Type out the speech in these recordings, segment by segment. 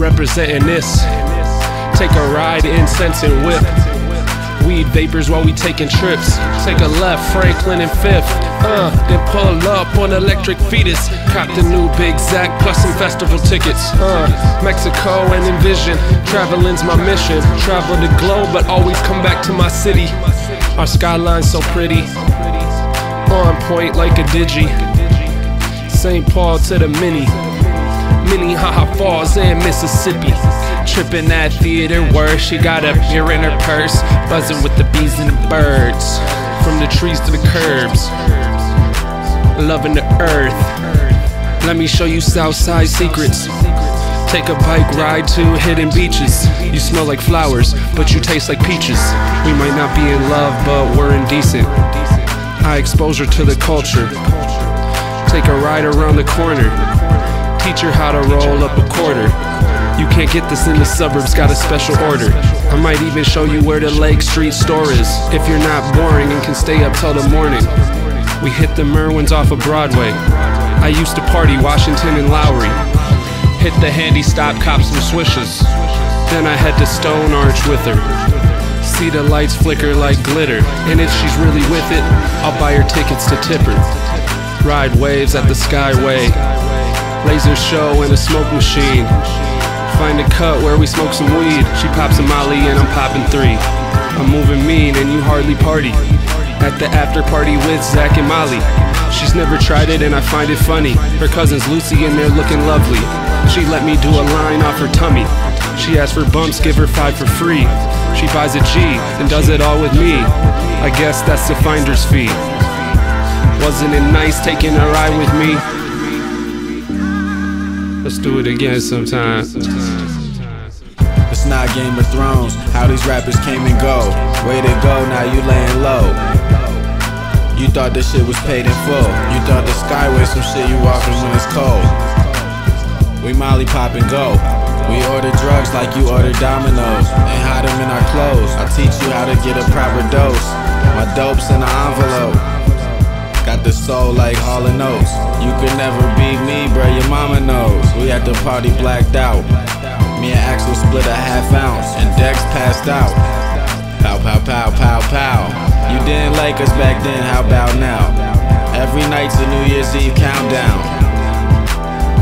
representing this. Take a ride, incense and whip. Weed vapors while we taking trips. Take a left, Franklin and Fifth. Uh, then pull up on Electric Fetus. Cop the new Big Zack plus some festival tickets. Uh, Mexico and Envision. Traveling's my mission. Travel the globe, but always come back to my city. Our skyline's so pretty. On point like a digi. St. Paul to the mini. Minnehaha Falls in Mississippi. Tripping that theater where she got a beer in her purse. Buzzing with the bees and the birds. From the trees to the curbs. Loving the earth. Let me show you Southside secrets. Take a bike ride to hidden beaches. You smell like flowers, but you taste like peaches. We might not be in love, but we're indecent. High exposure to the culture. Take a ride around the corner. Teach her how to roll up a quarter. You can't get this in the suburbs, got a special order. I might even show you where the Lake Street store is. If you're not boring and can stay up till the morning. We hit the Merwins off of Broadway. I used to party Washington and Lowry. Hit the handy stop, cop some swishes. Then I head to Stone Arch with her. See the lights flicker like glitter. And if she's really with it, I'll buy her tickets to tip her. Ride waves at the Skyway. Laser show and a smoke machine. Find a cut where we smoke some weed. She pops a molly and I'm popping three. I'm moving mean and you hardly party. At the after party with Zach and Molly. She's never tried it and I find it funny. Her cousin's Lucy and they're looking lovely. She let me do a line off her tummy. She asked for bumps, give her five for free. She buys a G and does it all with me. I guess that's the finder's fee. Wasn't it nice taking a ride with me? Let's do it again sometime. It's not Game of Thrones, how these rappers came and go. Way to go, now you laying low. You thought this shit was paid in full. You thought the sky was some shit you walking when it's cold. We molly pop and go. We order drugs like you order dominoes and hide them in our clothes. I teach you how to get a proper dose. My dope's in an envelope. The soul like Hall and Oates. You could never beat me, bro. Your mama knows. We at the party blacked out. Me and Axel split a half ounce, and Dex passed out. Pow, pow, pow, pow, pow. You didn't like us back then, how about now? Every night's a New Year's Eve countdown.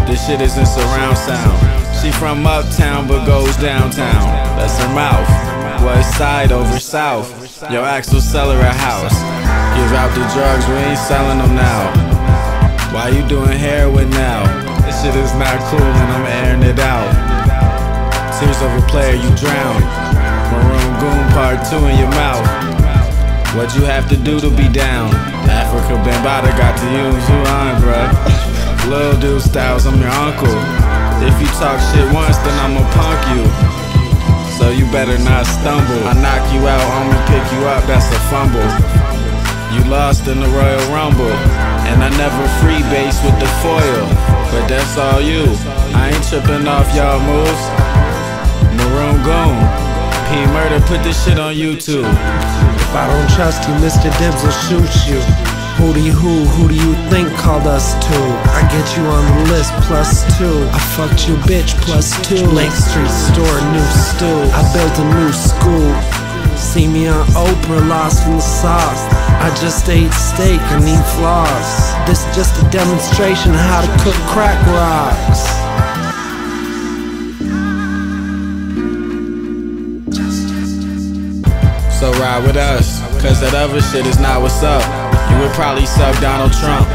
This shit isn't surround sound. She from uptown but goes downtown. That's her mouth. West side over south. Yo, Axel sell her a house. Give out the drugs, we ain't selling them now. Why you doing heroin now? This shit is not cool and I'm airing it out. Tears of a player, you drown. Maroon Goon Part 2 in your mouth. What you have to do to be down? Afrika Bambaataa got to use you on, bruh. Lil dude styles, I'm your uncle. If you talk shit once, then I'ma punk you. So you better not stumble. I knock you out, I'ma pick you up, that's a fumble. You lost in the Royal Rumble. And I never freebase with the foil. But that's all you. I ain't tripping off y'all moves. Maroon Goon. P Murda, put this shit on YouTube. If I don't trust you, Mr. Dibs will shoot you. Who do you who? Who do you think called us two? I get you on the list plus two. I fucked your bitch plus two. Lake Street store, new stew. I built a new school. See me on Oprah, lost in the sauce. I just ate steak, I need floss. This is just a demonstration of how to cook crack rocks. So ride with us, cause that other shit is not what's up. Would probably suck Donald Trump.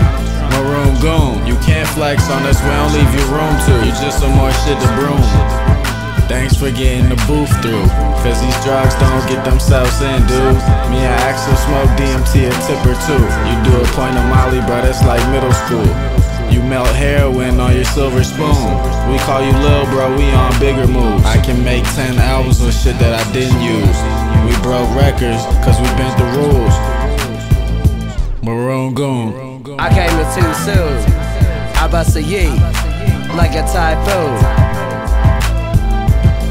Maroon Goon, you can't flex on us, we don't leave you room to. You just some more shit to broom. Thanks for getting the booth through. Cause these drugs don't get themselves in, dude. Me and Axel smoke DMT a tip or two. You do a point of Molly, bro, that's like middle school. You melt heroin on your silver spoon. We call you Lil Bro, we on bigger moves. I can make 10 albums with shit that I didn't use. We broke records, cause we bent the rules. Maroon Goon. I came in too soon. I bust a yeet like a typhoon.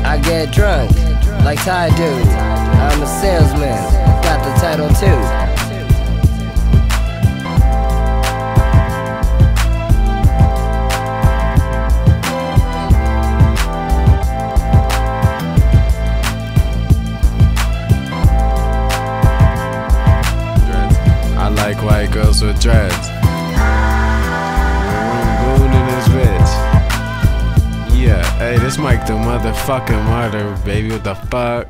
I get drunk like Ty do. I'm a salesman, got the title too. House with dreads. Goon in his bitch. Yeah, hey, this Mike the motherfucking murder, baby. What the fuck?